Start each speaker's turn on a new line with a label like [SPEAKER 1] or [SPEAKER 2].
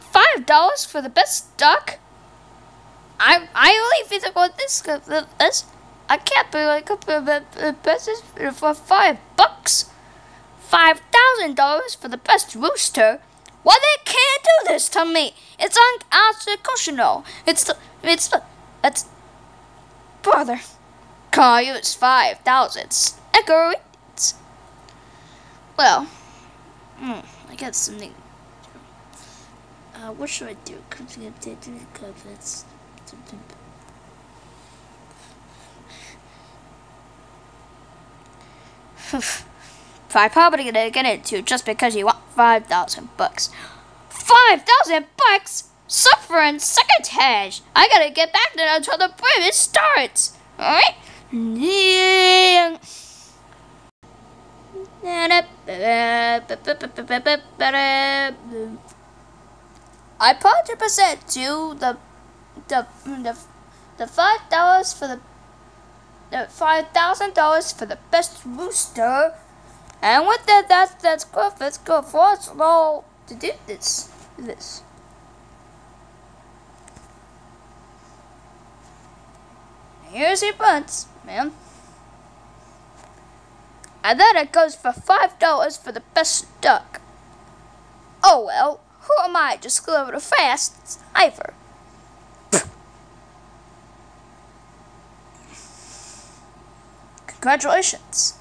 [SPEAKER 1] Five dollars for the best duck? I I only think about this this I can't be like a business for five bucks. Five thousand dollars for the best rooster. Why they can't do this to me? It's unconstitutional. It's it's it's brother. Can't use five thousand. Well, hmm, I got something. Uh, what should I do? It's I'm probably gonna get into just because you want five thousand bucks. Five thousand bucks? Suffering second hedge. I gotta get back there until the previous starts. Alright? Yeah. I put hundred percent to the the the the five dollars for the the five thousand dollars for the best rooster. And with that, that's that's good. Let's go for us all to do this. This. Here's your buns, ma'am. And then it goes for five dollars for the best duck. Oh well, who am I to screw over the fast Ivor? Congratulations.